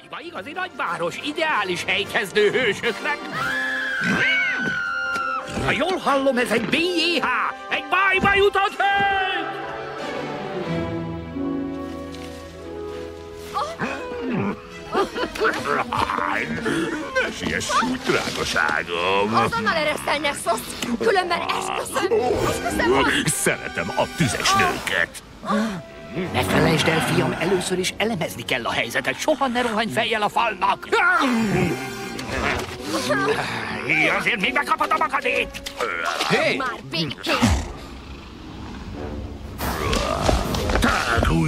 Tíva igazi nagyváros, ideális helykezdő hősöknek. Ha jól hallom, ez egy BJH, egy bajba jutott hölgy! Ne siess úgy, drágaságom! Azonnal eresztelj, szosz, különben esküszöm, esküszöm. Szeretem a tüzes nőket! Ne felejtsd el, fiam, először is elemezni kell a helyzetet. Soha ne rohanj fejjel a falnak. Azért még megkapod a makadét! Hé! Már békén.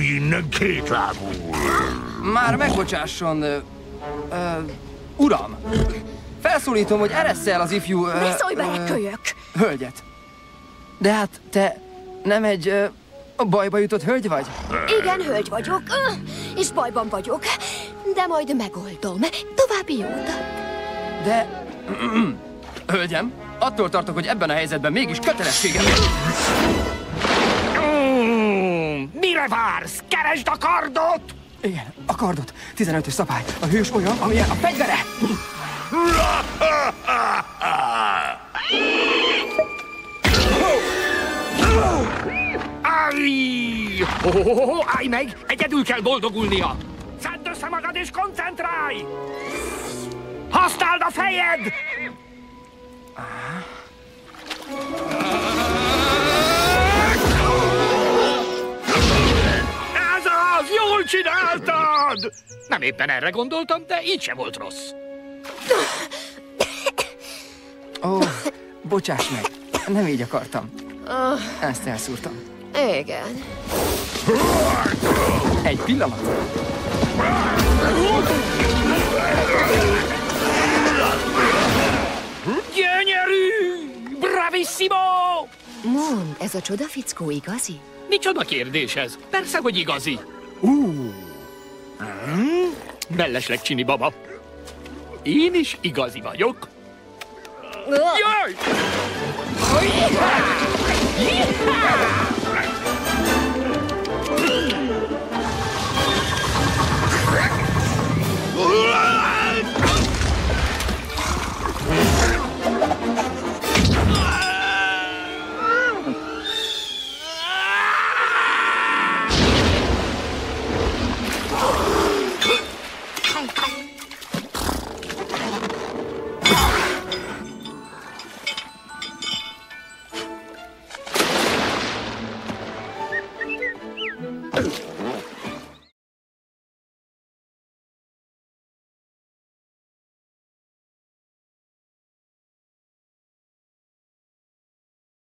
Innen kétlábú! Már megbocsásson, ö, ö, uram! Felszólítom, hogy eressz el az ifjú... Ö, Ne szólj bele, kölyök! Hölgyet. De hát te nem egy ö, bajba jutott hölgy vagy? Igen, hölgy vagyok, és bajban vagyok, de majd megoldom. További jó utat. De... Hölgyem, attól tartok, hogy ebben a helyzetben mégis kötelességem. Mire vársz? Keresd a kardot! Igen, a kardot. 15-ös szabály. A hős olyan, amilyen a fegyvere. Állj! Oh, oh, oh, oh, állj meg! Egyedül kell boldogulnia! Szedd össze magad és koncentrálj! Használd a fejed! Ez az! Jól csináltad! Nem éppen erre gondoltam, de így se volt rossz. Ó, bocsáss meg. Nem így akartam. Ezt elszúrtam. Igen. Egy pillanat. Gyönyörű! Bravissimo! Mond, ez a csoda fickó igazi? Micsoda kérdés ez? Persze, hogy igazi. Uh. Hmm? Mellesleg csini baba. Én is igazi vagyok. Jaj!